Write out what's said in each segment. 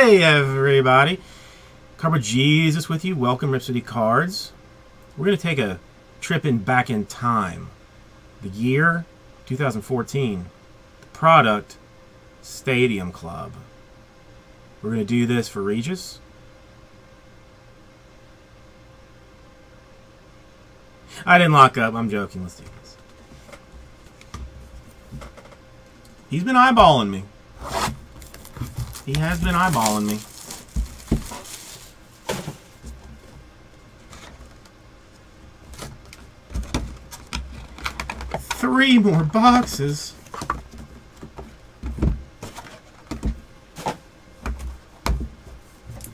Hey, everybody. Cardboard Jesus with you. Welcome, Rip City Cards. We're going to take a trip in back in time. The year 2014. The product Stadium Club. We're going to do this for Regis. I didn't lock up. I'm joking. Let's do this. He's been eyeballing me. He has been eyeballing me. Three more boxes.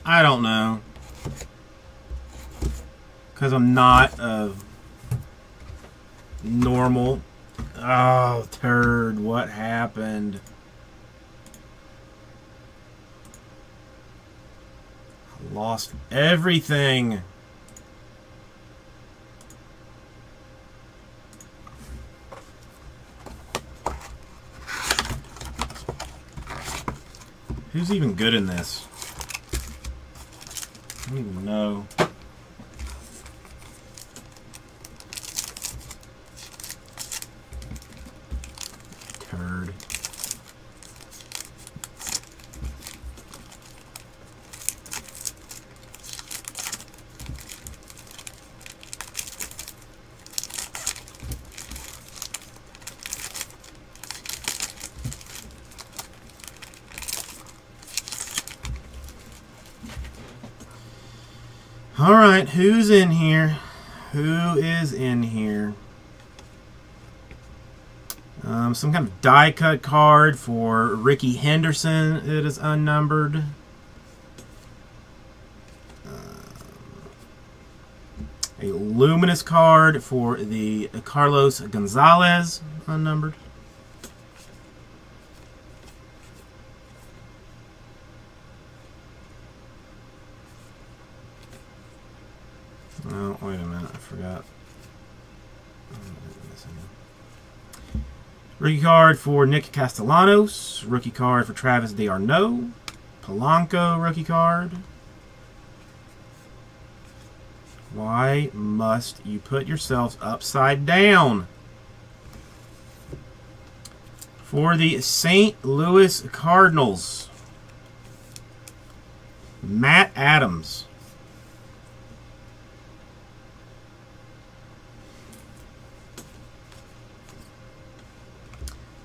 I don't know. Because I'm not a normal. Oh, turd. What happened? Lost everything. Who's even good in this? I don't even know. Turd. All right, who's in here? Who is in here? Um, some kind of die cut card for Rickey Henderson. It is unnumbered. Um, a luminous card for the Carlos Gonzalez, unnumbered. Oh, wait a minute. I forgot. Uh, rookie card for Nick Castellanos. Rookie card for Travis d'Arnaud. Polanco rookie card. Why must you put yourselves upside down? For the St. Louis Cardinals, Matt Adams.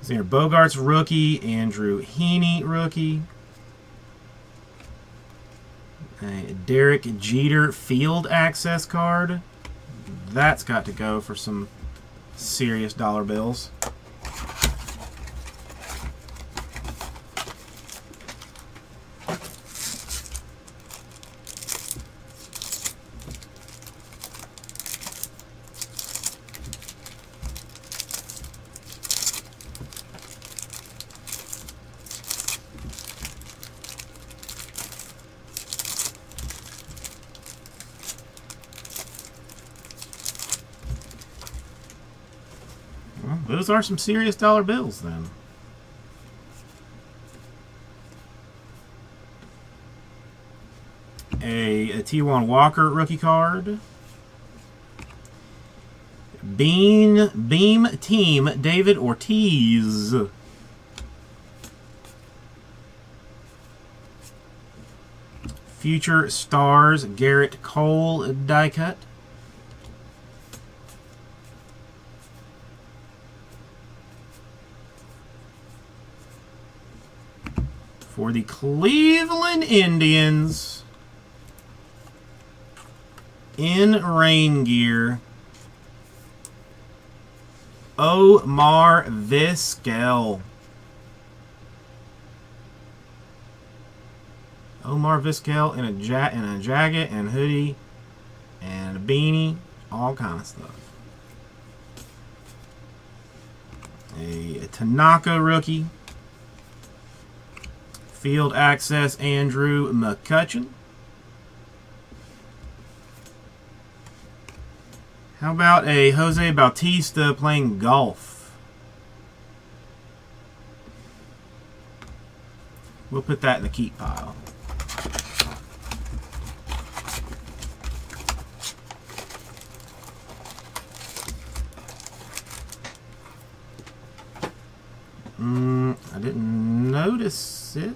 Xander Bogaerts rookie, Andrew Heaney rookie. A Derek Jeter field access card. That's got to go for some serious dollar bills. Well, those are some serious dollar bills then. A, a Taijuan Walker rookie card. Bean Beam Team David Ortiz. Future Stars Gerrit Cole die cut. For the Cleveland Indians in rain gear. Omar Vizquel. Omar Vizquel in a ja in a jacket and hoodie and a beanie, all kind of stuff. A, a Tanaka rookie. Field access, Andrew McCutchen. How about a Jose Bautista playing golf? We'll put that in the keep pile. Mm, I didn't notice it.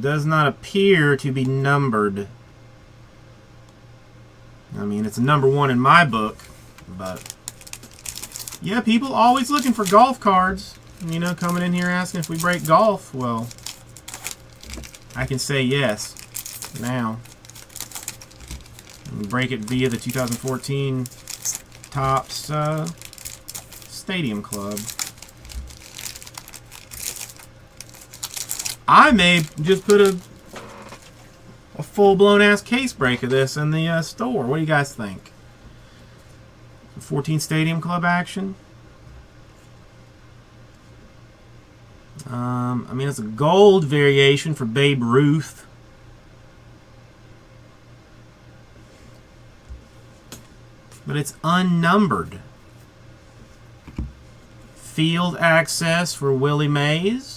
Does not appear to be numbered. I mean, it's number one in my book, but yeah, people always looking for golf cards. You know, coming in here asking if we break golf. Well, I can say yes now. break it via the 2014 Topps uh, Stadium Club. I may just put a a full-blown ass case break of this in the uh, store. What do you guys think? 14 Stadium Club action. Um, I mean, it's a gold variation for Babe Ruth. But it's unnumbered. Field access for Willie Mays.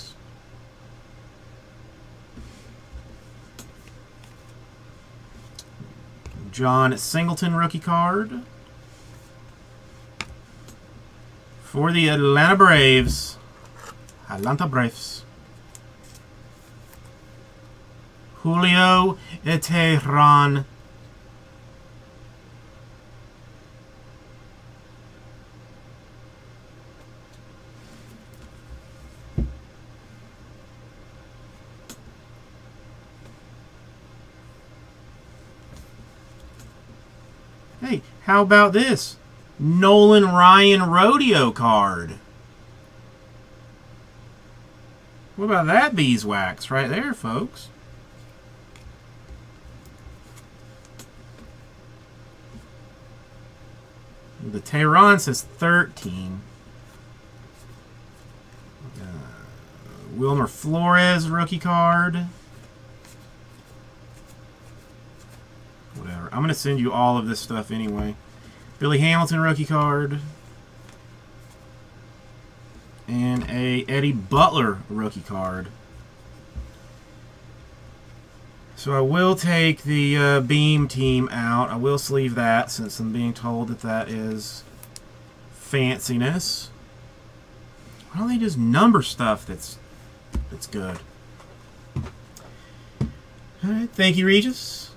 Jon Singleton rookie card. For the Atlanta Braves. Atlanta Braves. Julio Teheran. Hey, how about this? Nolan Ryan rodeo card. What about that beeswax right there, folks? The Teheran says 13. Uh, Wilmer Flores rookie card. I'm going to send you all of this stuff anyway. Billy Hamilton rookie card. And a Eddie Butler rookie card. So I will take the uh, Beam team out. I will sleeve that since I'm being told that that is fanciness. Why don't they just number stuff that's that's good? All right, thank you, Regis.